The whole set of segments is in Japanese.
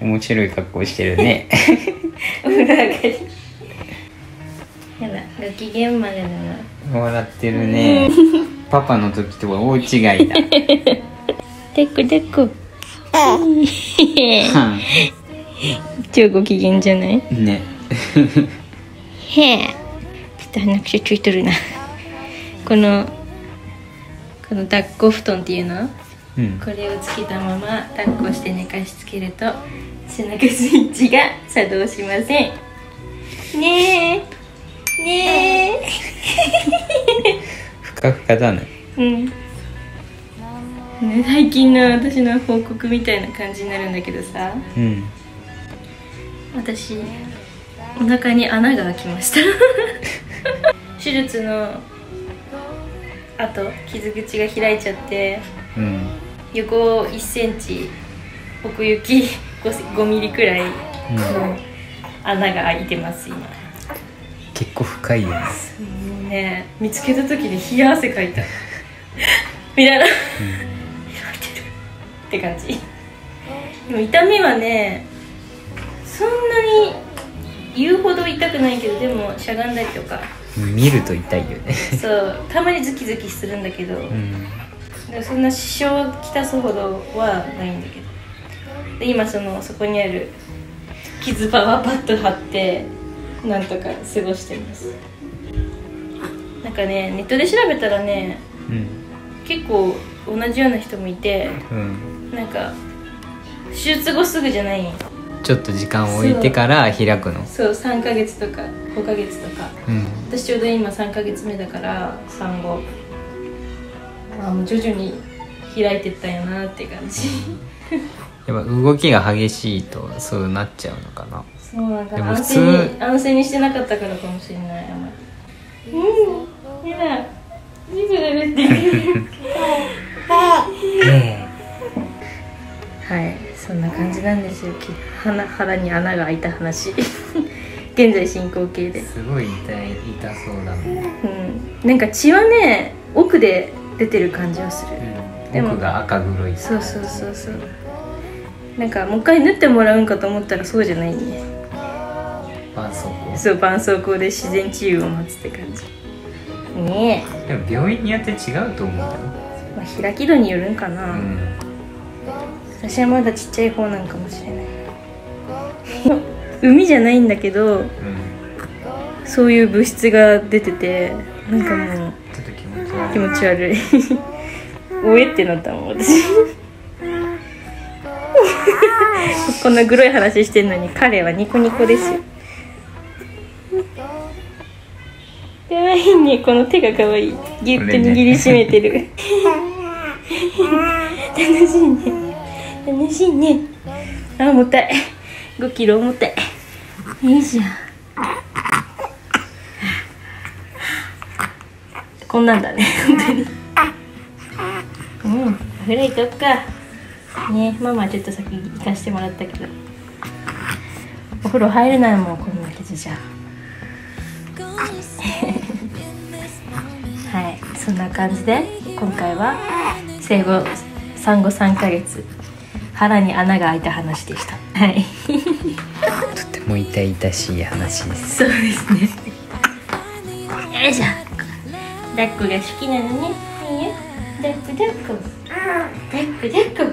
面白い格好してるね。お風呂上がり。やだご機嫌までだな。笑ってるね。パパの時とは大違いだ。でこでこ超ご機嫌じゃない？ね。へえ。ちょっと鼻くそついとるな。このこの抱っこ布団っていうの？うん。これをつけたまま抱っこして寝かしつけると背中スイッチが作動しません。ねえ。ねえふかふかだね。うん、ね、最近の私の報告みたいな感じになるんだけどさ。うん。私お腹に穴が開きました。手術のあと傷口が開いちゃってうん。横1センチ奥行き 5, 5ミリくらいの穴が開いてます今。結構深いよね。もうね見つけた時に冷や汗かいた。みたいな、開いてるって感じ。でも痛みはねそんなに言うほど痛くないけどでもしゃがんだりとか。見ると痛いよね。そう。たまにズキズキするんだけど、うん。そんな支障をきたすほどはないんだけど。で今そのそこにある傷パワーパッド貼ってなんとか過ごしてますかねネットで調べたらねうん。結構同じような人もいてうん。なんか手術後すぐじゃない。ちょっと時間を置いてから開くの？そう3ヶ月とか5ヶ月とか。うん。私ちょうど今3ヶ月目だから産後。あもう徐々に開いてったんやなって感じ。やっぱ動きが激しいとそうなっちゃうのかな。そうなんかでも普通安静に安静にしてなかったからかもしれないあんまり。うんはいそんな感じなんですよ。き鼻腹に穴が開いた話。現在進行形で。すごい痛い痛そうだね、うん。なんか血はね奥で出てる感じはする。でも奥が赤黒い。そうそうそうそう。なんかもう一回縫ってもらうんかと思ったらそうじゃないね。絆創膏。そう絆創膏で自然治癒を待つって感じねえ、でも病院によって違うと思うよ。まあ、開き度によるんかな、うん。私はまだちっちゃい方なんかもしれない。海じゃないんだけどうんそういう物質が出ててなんかもうちょっと気持ち悪い気持ち悪い。おえってなったもん私。こんなグロい話してんのに彼はニコニコですよかわいねこの手がかわい。いギュッと握りしめてる、楽しいね。楽しいね。あ重たい。5キロ重たい。いいじゃんこんなんだね。本当に。うんお風呂行こっか。ねママはちょっと先行かしてもらったけど。お風呂入るならもうこんな傷じゃ。そんな感じで今回は生後産後3ヶ月腹に穴が開いた話でした。はい。とても痛々しい話です。そうですね。よいしょ。抱っこが好きなのね。いいよ。抱っこ抱っこ抱っこ抱っこ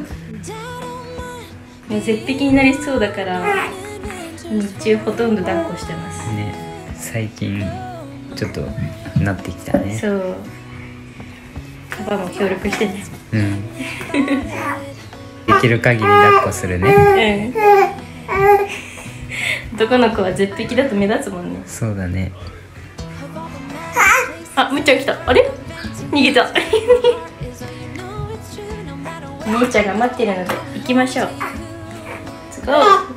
もう絶壁になりそうだから日中ほとんど抱っこしてます。ね。最近ちょっとなってきたね。そうパパも協力してねうん。できる限り抱っこするね。うん。男の子は絶壁だと目立つもんね。そうだね。あむっちゃん来た。あれ？逃げた。姉ちゃんが待ってるので行きましょう。Let's go